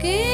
qué?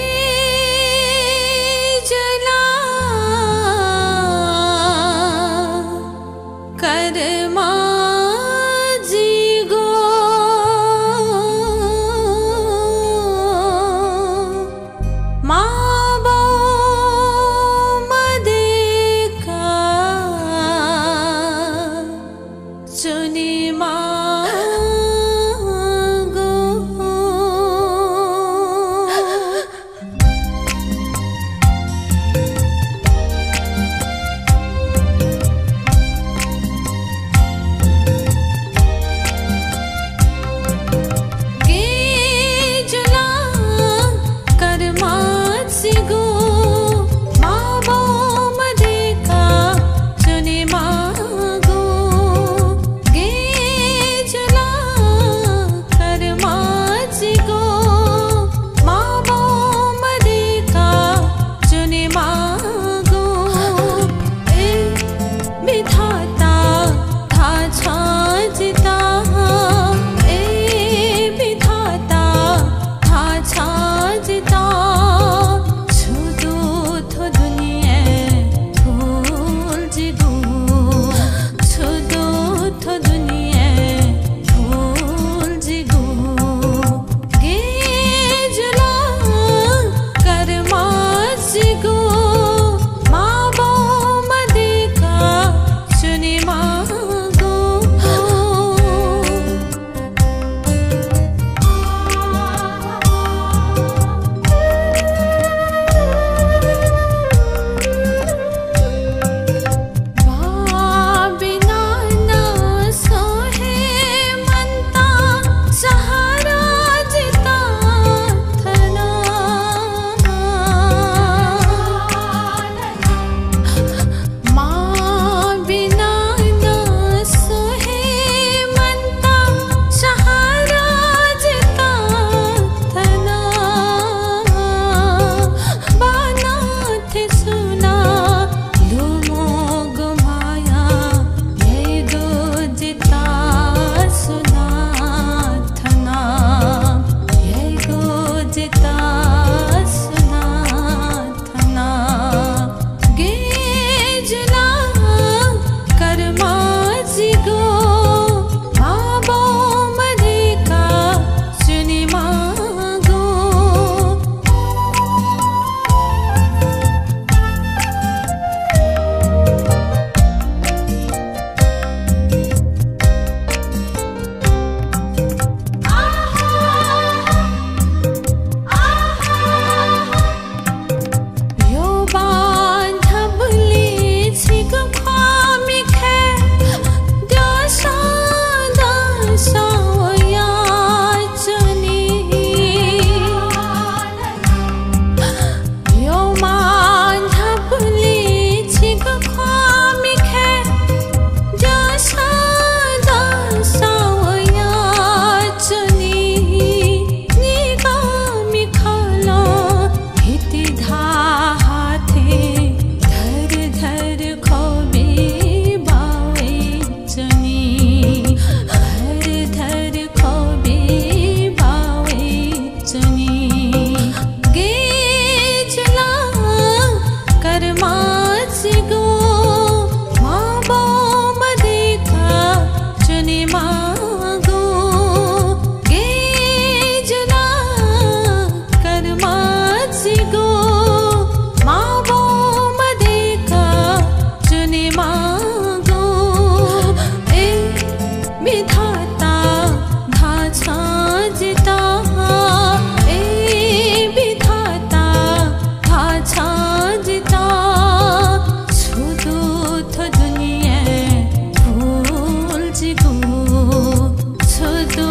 तो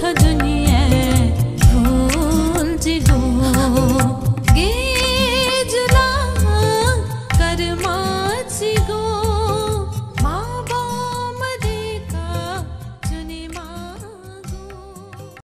था दुनिया भूल जी